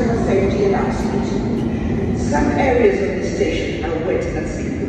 customer safety and outreach. Some areas of the station are wet and slippery.